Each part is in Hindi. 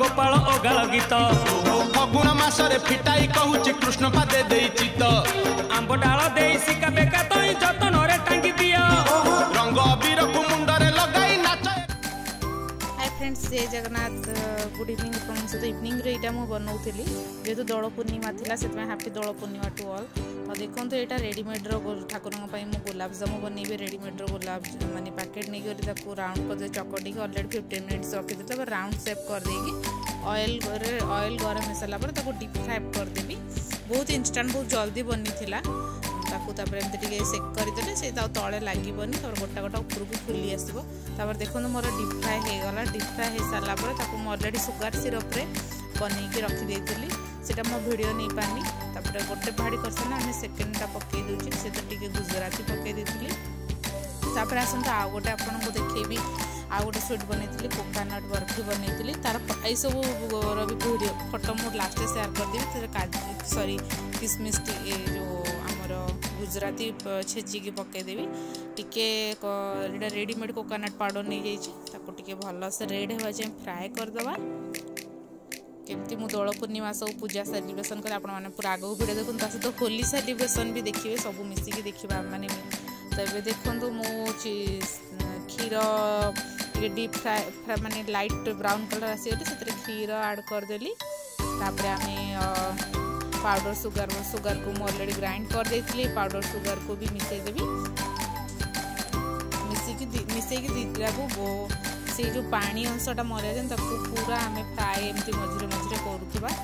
গোপাল ও গাল গীত ফগুণ মাসরে ফিটাই কহুছি কৃষ্ণ পাদে দেই চিত আম্ব ডাল দে ଶ୍ରୀ ଜଗନ୍ନାଥ ଗୁଡ଼ ଇଭିନିଂ ଆପଣଙ୍କ ସହିତ ଇଭିନିଂରେ ଏଇଟା ମୁଁ ବନାଉଥିଲି ଯେହେତୁ ଦୋଳ ପୂର୍ଣ୍ଣିମା ଥିଲା ସେଥିପାଇଁ happy Dola Purnima to all ଆଉ ଦେଖନ୍ତୁ ଏଇଟା ରେଡ଼ିମେଡ଼୍ର ଠାକୁରଙ୍କ ପାଇଁ ମୁଁ ଗୋଲାପଜାମୁ ବନେଇବି ରେଡ଼ିମେଡ଼୍ର ଗୋଲାପ ମାନେ ପ୍ୟାକେଟ୍ ନେଇକରି ତାକୁ ରାଉଣ୍ଡ କରିଦେଇ ଚକଟିକି ଅଲରେଡ଼ି ଫିଫ୍ଟିନ୍ ମିନିଟ୍ସ ରଖିଦେବି ତାପରେ ରାଉଣ୍ଡ ସେପ୍ କରିଦେଇକି ଅଏଲ୍ରେ ଅଏଲ୍ ଗରମ ହେଇସାରିଲା ପରେ ତାକୁ ଡିପ୍ ଫ୍ରାଏ କରିଦେବି ବହୁତ ଇନଷ୍ଟାଣ୍ଟ ବହୁତ ଜଲ୍ଦି ବନିଥିଲା एमती सेक करदे से तले लगे ना गोटा गोटा उपरक फुली आसपर देखो मोर डीप फ्राई होगा डीप फ्राए हो सारापर अलरेडी सुगार सिरप्रे बन रखी से मो भिड नहीं पारि तप गोटे भाड़ी कर सारे आम सेकेंडा पकई दे गुजराती पकईदी तापर आस गोटे आपको देखेबी आउ गोटे स्वीट बन कोकोनट बर्फी बनई तार यूर भी भिड फटो मुझ लास्ट सेयार करदेवी सरी किसमिश जो गुजराती छेची पकईदेवी पकईदेवि रेडीमेड कोकोनट पाउडर नहीं जाइए भलसे रेड होगा फ्राए करदे कमी मुझ दोल पूर्णिमा सब पूजा सेलिब्रेसन कर पूरा आगे भिड़ देखते तो सहित होली सेलिब्रेसन भी देखिए सब मिसिक देखा मैंने तो ये देखूँ मु क्षीर deep fry fry light brown colour आस से क्षीर आड करदेली आम पाउडर सुगर में सुगर को अलरेडी ग्राइंड कर करदे पाउडर सुगर को भी मिसे मिसईदेवी मिसिक मिसईकि दीदा को से जो पानी अंशा मरी जाए तो पूरा आम फ्राए एम मझे मझे कर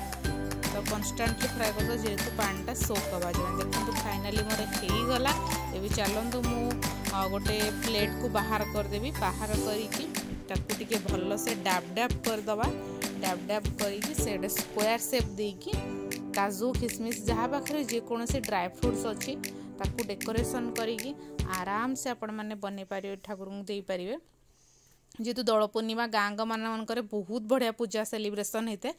तो कनस्टाटली फ्राए कर जेहतु पाटा सोक हवा जाए देखो फाइनाली मोर होगा ये चलतु तो मु गोटे प्लेट को बाहर करदेवी बाहर करके भलसे डाब डाब करदे डाब डाब करके स्क्वायर सेप देकी काजु किसमिस जहाँ पाखे जेकोसी ड्राई फ्रुट्स अच्छी ताकू डेकोरेसन आराम से आपण मैंने पारे ठाकुर को देपर जेहेतु दोल पूर्णिमा गाँ गांक बहुत बढ़िया पूजा सेलिब्रेसन होते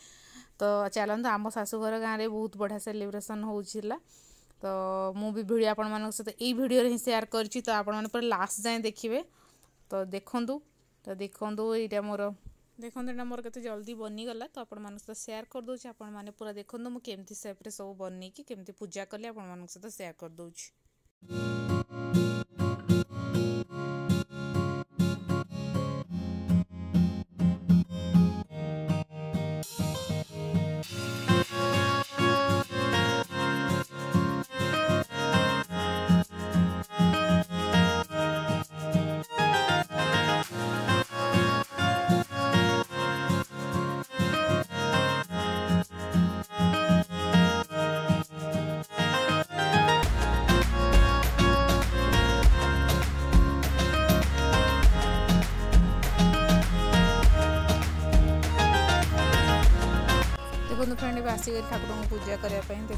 तो चलत आम शाशुघर गाँव में बहुत बढ़िया सेलिब्रेसन हो तो मुझे भिड आपण सहित यही भिडियो हम सेयार कर लास्ट जाए देखिए तो देखूँ तो देखूँ यहाँ मोर ଦେଖନ୍ତୁ ଏଇଟା ମୋର କେତେ ଜଲ୍ଦି ବନିଗଲା ତ ଆପଣମାନଙ୍କ ସହିତ ସେୟାର କରିଦେଉଛି ଆପଣମାନେ ପୁରା ଦେଖନ୍ତୁ ମୁଁ କେମିତି ସେପ୍ରେ ସବୁ ବନେଇକି କେମିତି ପୂଜା କଲି ଆପଣମାନଙ୍କ ସହିତ ସେୟାର କରିଦେଉଛି फ्रेंड फान्ड बासिगरी ठाकुर पूजा गर्ने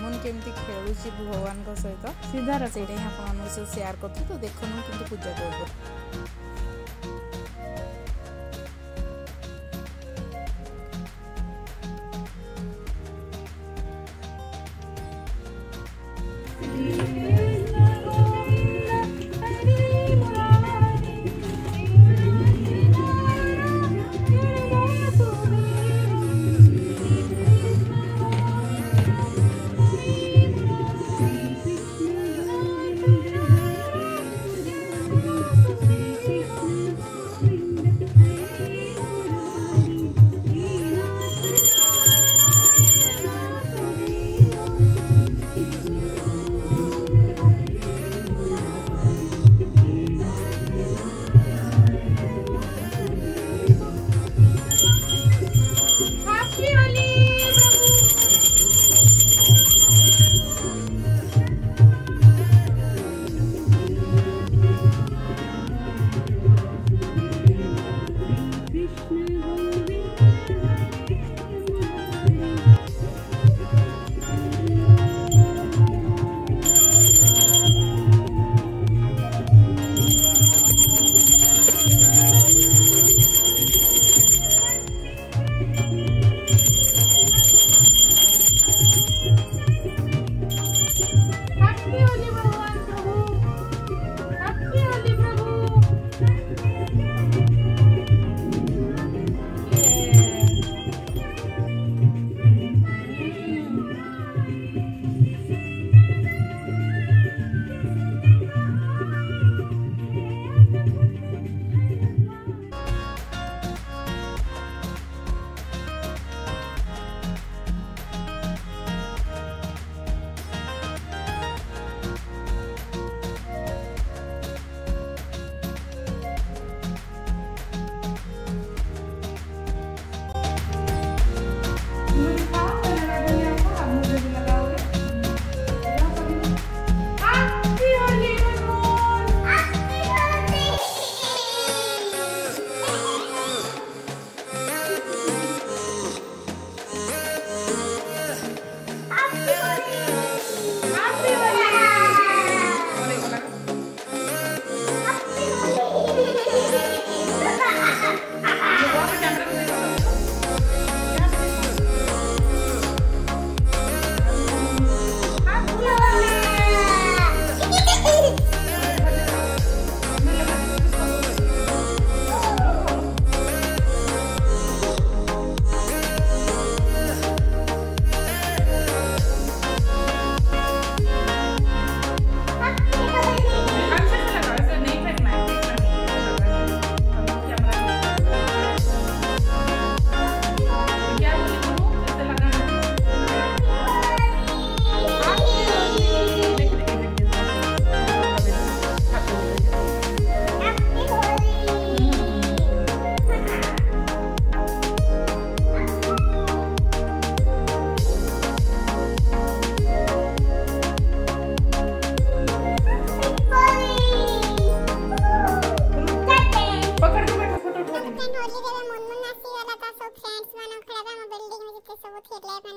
मन केमि खे भगवान्को सहित सिधार त्यही सबै सेयर गर्छु त कि पूजा गर्छु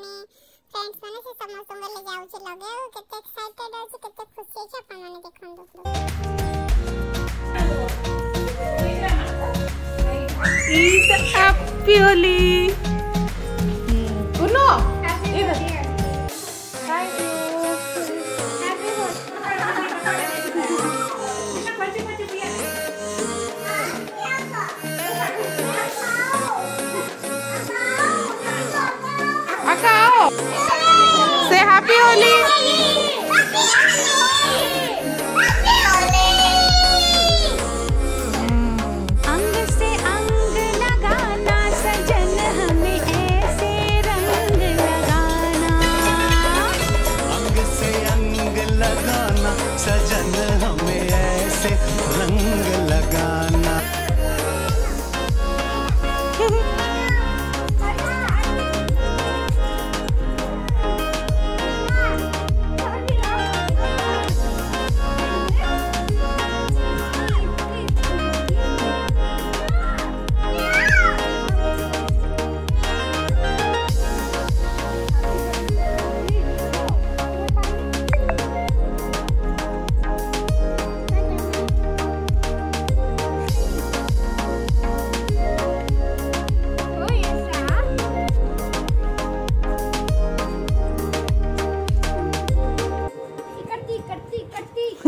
अपनी फ्रेंड्स माने से समस्त ले जाऊ छी लगे केते एक्साइटेड हो छी केते खुशी छी अपन माने देखन दो इज हैप्पी होली उनो इधर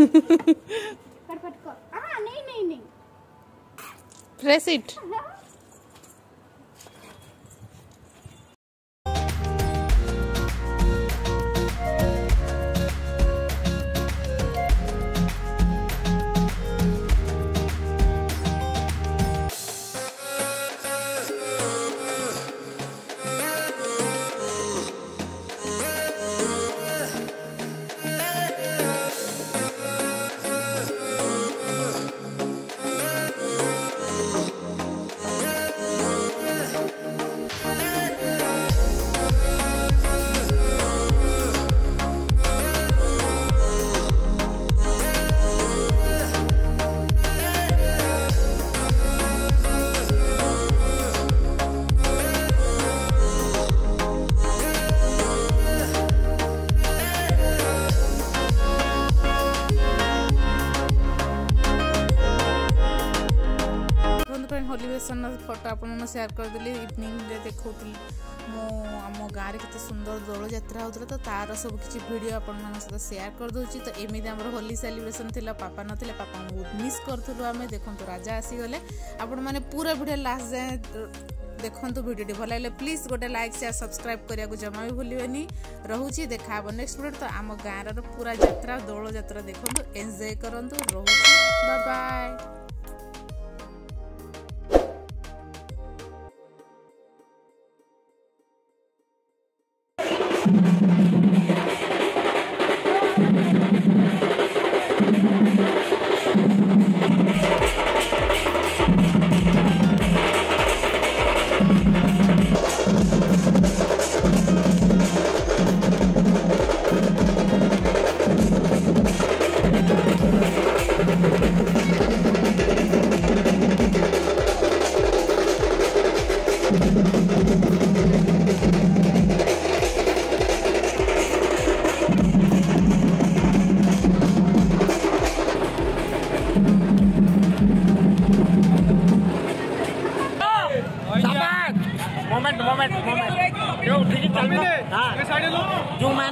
फटफट कर हां नहीं नहीं नहीं प्रेस इट ପାଇଁ ହୋଲି ବେସନର ଫଟୋ ଆପଣଙ୍କୁ ସେୟାର କରିଦେଲି ଇଭିନିଂରେ ଦେଖାଉଥିଲି ମୁଁ ଆମ ଗାଁରେ କେତେ ସୁନ୍ଦର ଦୋଳଯାତ୍ରା ହେଉଥିଲା ତ ତା'ର ସବୁ କିଛି ଭିଡ଼ିଓ ଆପଣମାନଙ୍କ ସହିତ ସେୟାର କରିଦେଉଛି ତ ଏମିତି ଆମର ହୋଲି ସେଲିବ୍ରେସନ୍ ଥିଲା ପାପା ନଥିଲେ ପାପାଙ୍କୁ ବହୁତ ମିସ୍ କରୁଥିଲୁ ଆମେ ଦେଖନ୍ତୁ ରାଜା ଆସିଗଲେ ଆପଣମାନେ ପୁରା ଭିଡ଼ିଓ ଲାଷ୍ଟ ଯାଏଁ ଦେଖନ୍ତୁ ଭିଡ଼ିଓଟି ଭଲ ଲାଗିଲେ ପ୍ଲିଜ୍ ଗୋଟେ ଲାଇକ୍ ସେୟାର ସବସ୍କ୍ରାଇବ୍ କରିବାକୁ ଜମା ବି ଭୁଲିବେନି ରହୁଛି ଦେଖା ହେବ ନେକ୍ସଟ ଭିଡ଼ିଓ ତ ଆମ ଗାଁର ପୁରା ଯାତ୍ରା ଦୋଳଯାତ୍ରା ଦେଖନ୍ତୁ ଏନ୍ଜୟ କରନ୍ତୁ ରହୁଛି ବାଏ